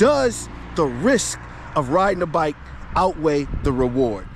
does the risk of riding a bike outweigh the reward?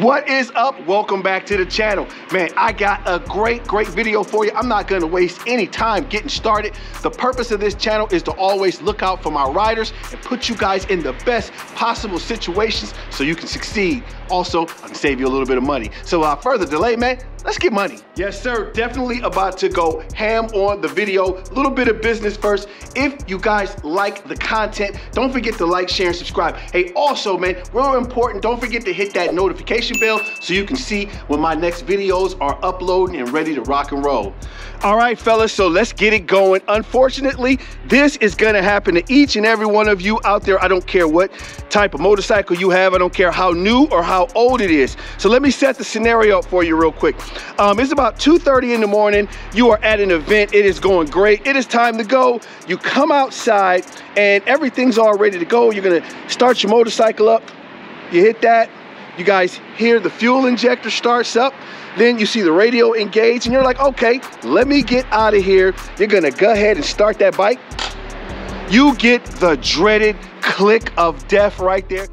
What is up? Welcome back to the channel. Man, I got a great, great video for you. I'm not gonna waste any time getting started. The purpose of this channel is to always look out for my riders and put you guys in the best possible situations so you can succeed. Also, I can save you a little bit of money. So without further delay, man, let's get money. Yes, sir, definitely about to go ham on the video. A little bit of business first. If you guys like the content, don't forget to like, share, and subscribe. Hey, also, man, real important, don't forget to hit that notification bell so you can see when my next videos are uploading and ready to rock and roll. All right, fellas, so let's get it going. Unfortunately, this is gonna happen to each and every one of you out there. I don't care what type of motorcycle you have. I don't care how new or how old it is. So let me set the scenario up for you real quick. Um, it's about 2.30 in the morning. You are at an event. It is going great. It is time to go. You come outside and everything's all ready to go. You're gonna start your motorcycle up. You hit that. You guys hear the fuel injector starts up. Then you see the radio engage and you're like, okay, let me get out of here. You're gonna go ahead and start that bike. You get the dreaded click of death right there.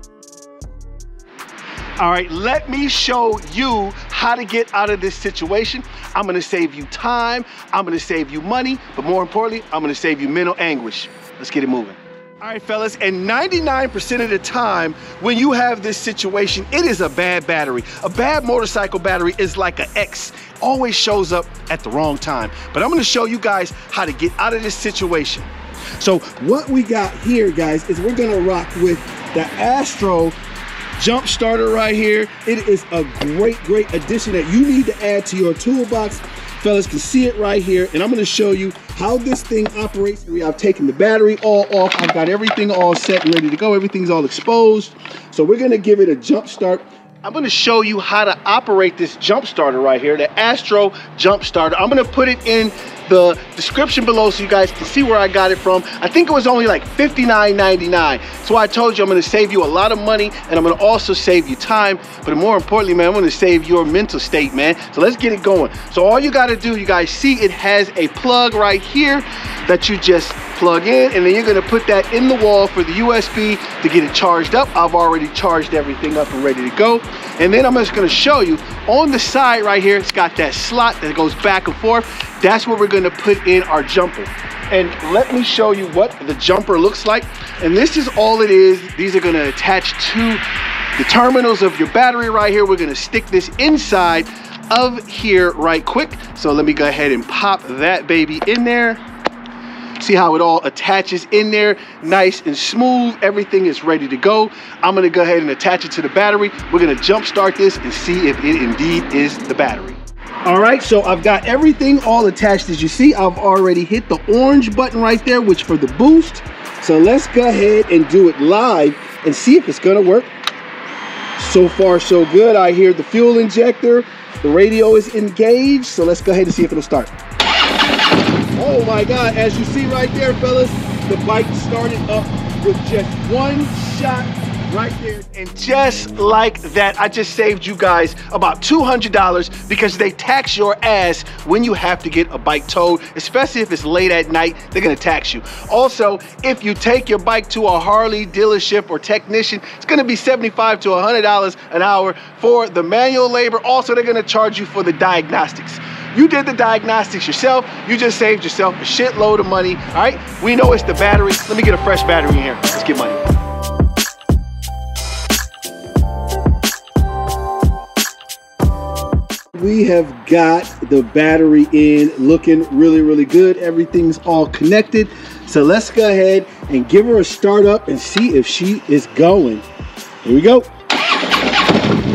All right, let me show you how to get out of this situation. I'm gonna save you time, I'm gonna save you money, but more importantly, I'm gonna save you mental anguish. Let's get it moving. All right, fellas, and 99% of the time when you have this situation, it is a bad battery. A bad motorcycle battery is like an X, always shows up at the wrong time. But I'm gonna show you guys how to get out of this situation. So what we got here, guys, is we're gonna rock with the Astro jump starter right here. It is a great, great addition that you need to add to your toolbox. Fellas can see it right here, and I'm gonna show you how this thing operates. We have taken the battery all off. I've got everything all set and ready to go. Everything's all exposed. So we're gonna give it a jump start. I'm gonna show you how to operate this jump starter right here, the Astro jump starter. I'm gonna put it in the description below so you guys can see where I got it from. I think it was only like $59.99. So I told you I'm gonna save you a lot of money and I'm gonna also save you time. But more importantly, man, I'm gonna save your mental state, man. So let's get it going. So all you gotta do, you guys see it has a plug right here that you just plug in and then you're gonna put that in the wall for the USB to get it charged up. I've already charged everything up and ready to go. And then I'm just gonna show you on the side right here, it's got that slot that goes back and forth. That's where we're gonna put in our jumper. And let me show you what the jumper looks like. And this is all it is. These are gonna attach to the terminals of your battery right here. We're gonna stick this inside of here right quick. So let me go ahead and pop that baby in there. See how it all attaches in there, nice and smooth. Everything is ready to go. I'm gonna go ahead and attach it to the battery. We're gonna jump start this and see if it indeed is the battery. All right, so I've got everything all attached. As you see, I've already hit the orange button right there, which for the boost. So let's go ahead and do it live and see if it's gonna work. So far, so good. I hear the fuel injector. The radio is engaged. So let's go ahead and see if it'll start. Oh my God, as you see right there, fellas, the bike started up with just one shot right there. And just like that, I just saved you guys about $200 because they tax your ass when you have to get a bike towed, especially if it's late at night, they're gonna tax you. Also, if you take your bike to a Harley dealership or technician, it's gonna be 75 to $100 an hour for the manual labor. Also, they're gonna charge you for the diagnostics. You did the diagnostics yourself. You just saved yourself a shitload of money. All right, we know it's the battery. Let me get a fresh battery in here. Let's get money. We have got the battery in looking really, really good. Everything's all connected. So let's go ahead and give her a start up and see if she is going. Here we go.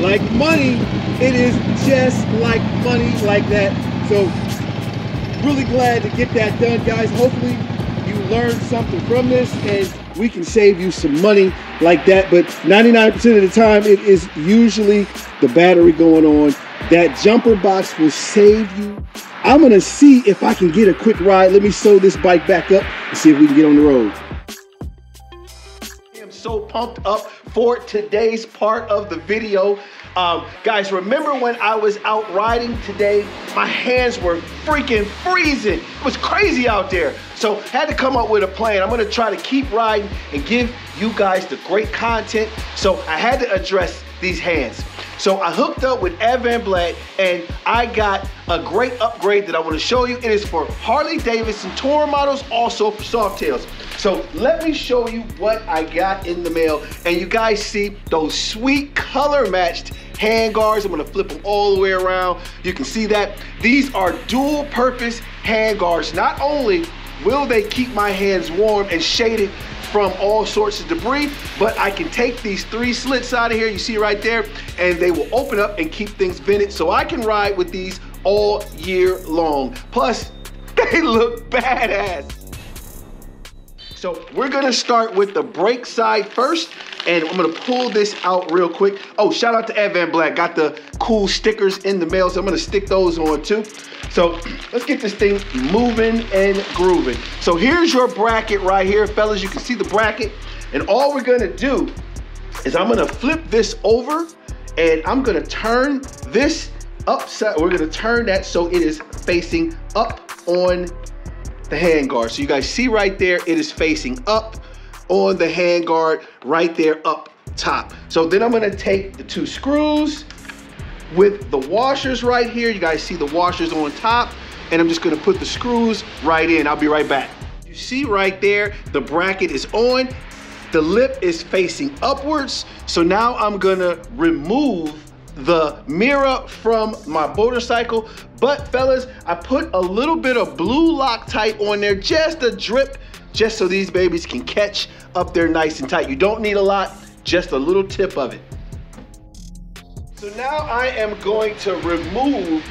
Like money, it is just like money like that. So really glad to get that done, guys. Hopefully you learned something from this and we can save you some money like that. But 99% of the time, it is usually the battery going on. That jumper box will save you. I'm gonna see if I can get a quick ride. Let me sew this bike back up and see if we can get on the road. I am so pumped up for today's part of the video. Um, guys, remember when I was out riding today? My hands were freaking freezing. It was crazy out there. So had to come up with a plan. I'm gonna try to keep riding and give you guys the great content. So I had to address these hands. So I hooked up with Advan Black and I got a great upgrade that I want to show you. It is for Harley Davidson touring models, also for Softails. So let me show you what I got in the mail. And you guys see those sweet color matched hand guards. I'm gonna flip them all the way around. You can see that. These are dual purpose hand guards. Not only will they keep my hands warm and shaded from all sorts of debris, but I can take these three slits out of here, you see right there, and they will open up and keep things vented so I can ride with these all year long. Plus, they look badass. So we're gonna start with the brake side first, and I'm gonna pull this out real quick. Oh, shout out to Advan Black, got the cool stickers in the mail, so I'm gonna stick those on too. So let's get this thing moving and grooving. So here's your bracket right here, fellas. You can see the bracket. And all we're gonna do is I'm gonna flip this over and I'm gonna turn this upside. We're gonna turn that so it is facing up on the handguard. So you guys see right there, it is facing up on the handguard right there up top. So then I'm gonna take the two screws with the washers right here. You guys see the washers on top and I'm just gonna put the screws right in. I'll be right back. You see right there, the bracket is on. The lip is facing upwards. So now I'm gonna remove the mirror from my motorcycle. But fellas, I put a little bit of blue Loctite on there, just a drip, just so these babies can catch up there nice and tight. You don't need a lot, just a little tip of it. So now I am going to remove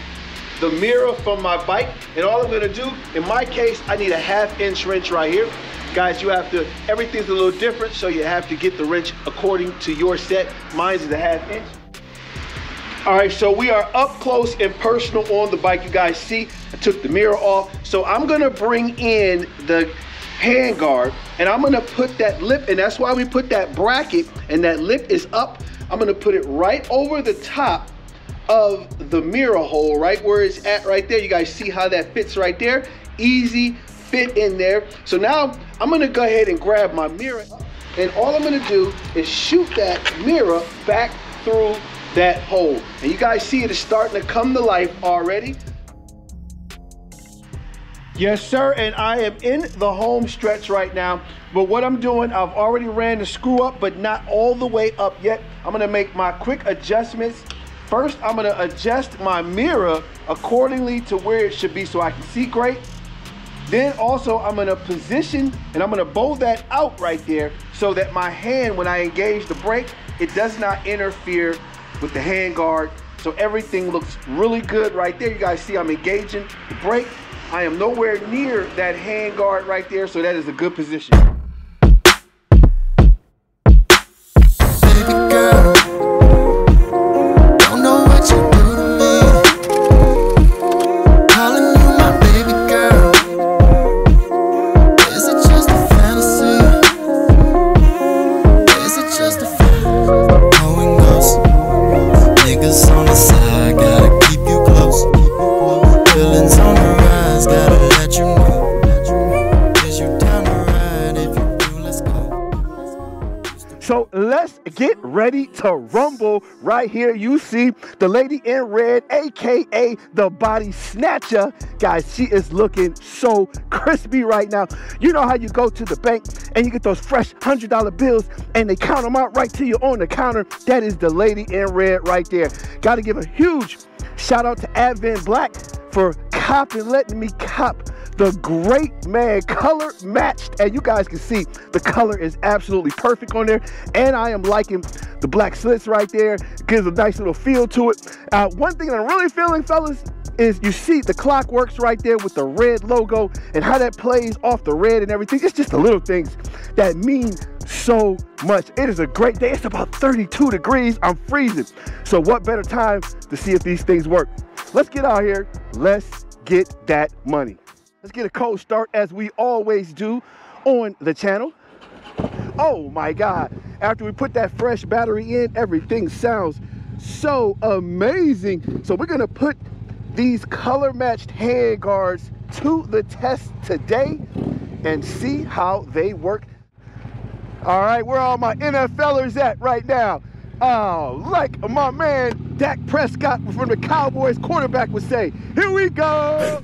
the mirror from my bike. And all I'm gonna do, in my case, I need a half inch wrench right here. Guys, you have to, everything's a little different, so you have to get the wrench according to your set. Mine's is a half inch. All right, so we are up close and personal on the bike. You guys see, I took the mirror off. So I'm gonna bring in the handguard and I'm gonna put that lip, and that's why we put that bracket and that lip is up I'm gonna put it right over the top of the mirror hole, right where it's at right there. You guys see how that fits right there? Easy fit in there. So now I'm gonna go ahead and grab my mirror and all I'm gonna do is shoot that mirror back through that hole. And you guys see it is starting to come to life already. Yes, sir, and I am in the home stretch right now. But what I'm doing, I've already ran the screw up, but not all the way up yet. I'm gonna make my quick adjustments. First, I'm gonna adjust my mirror accordingly to where it should be so I can see great. Then also, I'm gonna position and I'm gonna bow that out right there so that my hand, when I engage the brake, it does not interfere with the handguard. So everything looks really good right there. You guys see I'm engaging the brake I am nowhere near that handguard right there, so that is a good position. Ready to rumble right here. You see the lady in red, AKA the body snatcher. Guys, she is looking so crispy right now. You know how you go to the bank and you get those fresh $100 bills and they count them out right to you on the counter. That is the lady in red right there. Got to give a huge shout out to Advan Black for copping, letting me cop the great man color matched and you guys can see the color is absolutely perfect on there. And I am liking the black slits right there. Gives a nice little feel to it. Uh, one thing I'm really feeling fellas is you see the Klock Werks right there with the red logo and how that plays off the red and everything. It's just the little things that mean so much. It is a great day. It's about 32 degrees. I'm freezing. So what better time to see if these things work? Let's get out here. Let's get that money Let's get a cold start as we always do on the channel. Oh my God. After we put that fresh battery in, everything sounds so amazing. So we're gonna put these color matched hand guards to the test today and see how they work. All right, where all my NFLers at right now? Oh, like my man Dak Prescott from the Cowboys quarterback would say, here we go.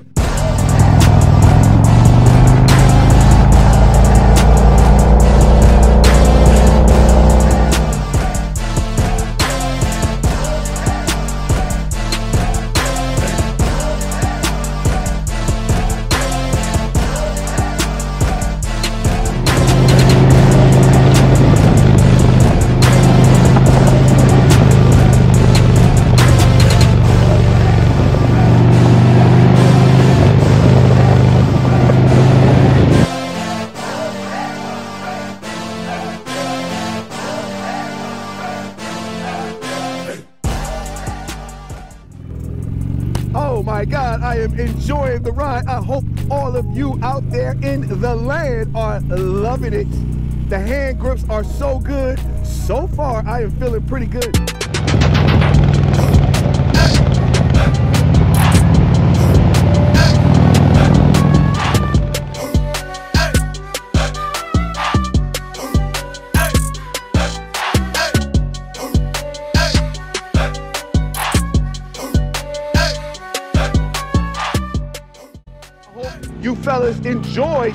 My God, I am enjoying the ride. I hope all of you out there in the land are loving it. The hand grips are so good. So far, I am feeling pretty good. You fellas enjoyed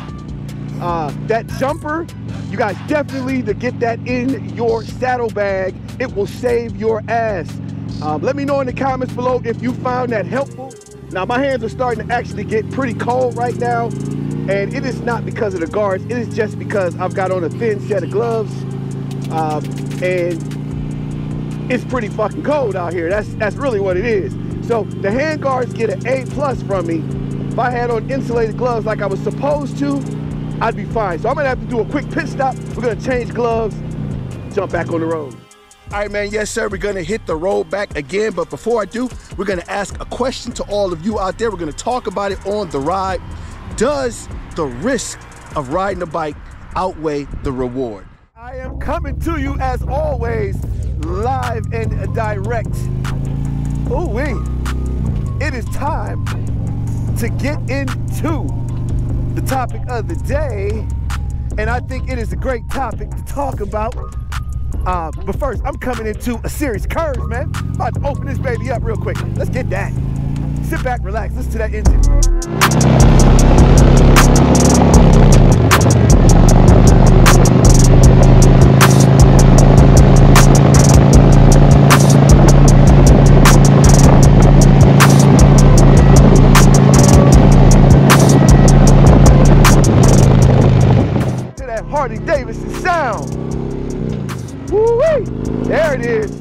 uh, that jumper. You guys definitely need to get that in your saddlebag. It will save your ass. Um, let me know in the comments below if you found that helpful. Now my hands are starting to actually get pretty cold right now. And it is not because of the guards. It is just because I've got on a thin set of gloves. Um, and it's pretty fucking cold out here. That's, that's really what it is. So the hand guards get an A plus from me if I had on insulated gloves like I was supposed to, I'd be fine. So I'm gonna have to do a quick pit stop. We're gonna change gloves, jump back on the road. All right, man, yes, sir, we're gonna hit the road back again. But before I do, we're gonna ask a question to all of you out there. We're gonna talk about it on the ride. Does the risk of riding a bike outweigh the reward? I am coming to you as always, live and direct. Oh, wait. It is time to get into the topic of the day. And I think it is a great topic to talk about. Uh, but first, I'm coming into a series curves, man. I'm about to open this baby up real quick. Let's get that. Sit back, relax, listen to that engine. Harley Davidson sound. Woo-wee! There it is.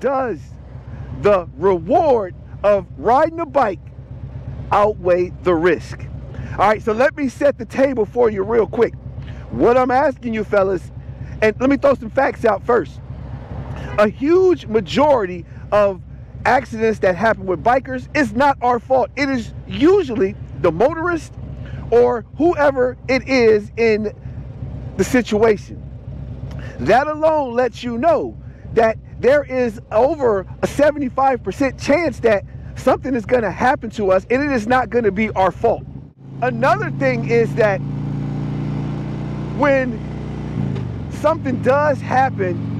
Does the reward of riding a bike outweigh the risk? All right, so let me set the table for you real quick. What I'm asking you fellas, and let me throw some facts out first. A huge majority of accidents that happen with bikers, it's not our fault. It is usually the motorist or whoever it is in the situation. That alone lets you know that there is over a 75% chance that something is going to happen to us and it is not going to be our fault. Another thing is that when something does happen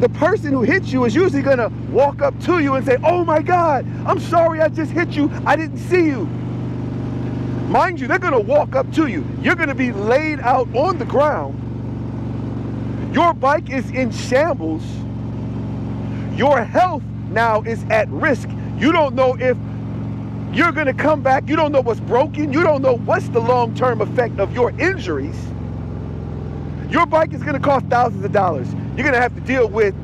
the person who hits you is usually gonna walk up to you and say, oh my God, I'm sorry I just hit you, I didn't see you. Mind you, they're gonna walk up to you. You're gonna be laid out on the ground. Your bike is in shambles. Your health now is at risk. You don't know if you're gonna come back. You don't know what's broken. You don't know what's the long-term effect of your injuries. Your bike is gonna cost thousands of dollars you're going to have to deal with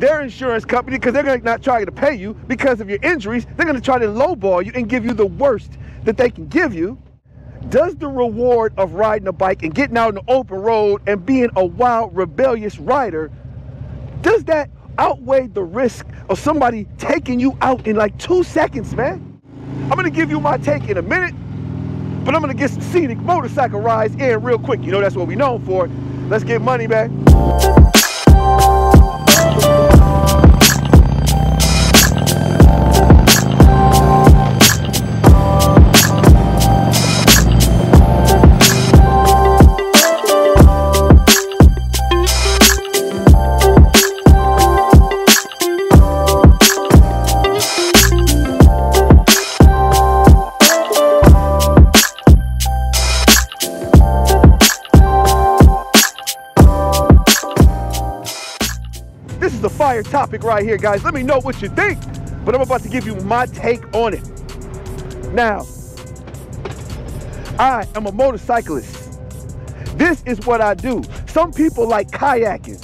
their insurance company because they're going to not try to pay you because of your injuries. They're going to try to lowball you and give you the worst that they can give you. Does the reward of riding a bike and getting out on the open road and being a wild, rebellious rider, does that outweigh the risk of somebody taking you out in like two seconds, man? I'm going to give you my take in a minute. But I'm gonna get some scenic motorcycle rides in real quick. You know that's what we're known for. Let's get money, man. Thank you. Right here, guys. Let me know what you think. But I'm about to give you my take on it. Now, I am a motorcyclist. This is what I do. Some people like kayaking.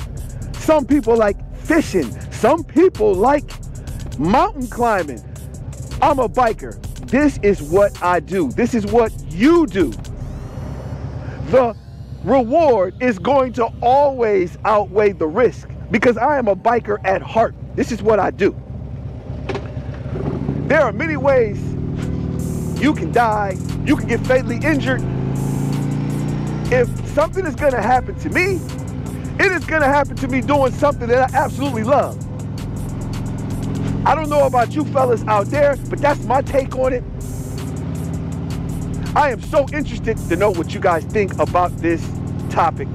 Some people like fishing. Some people like mountain climbing. I'm a biker. This is what I do. This is what you do. The reward is going to always outweigh the risk because I am a biker at heart. This is what I do. There are many ways you can die, you can get fatally injured. If something is gonna happen to me, it is gonna happen to me doing something that I absolutely love. I don't know about you fellas out there, but that's my take on it. I am so interested to know what you guys think about this topic.